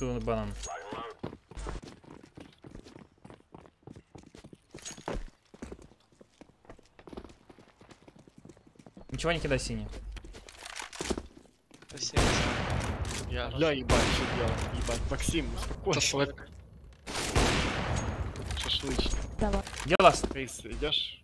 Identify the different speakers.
Speaker 1: ту банан. Ничего не кидай синий.
Speaker 2: Спасибо. Я
Speaker 3: Бля, ебать, что делать? Ебать, Максим, успокойся.
Speaker 2: Шашлык.
Speaker 3: Шашлычный. Давай.
Speaker 1: Где ласт?
Speaker 3: Рейс, идешь?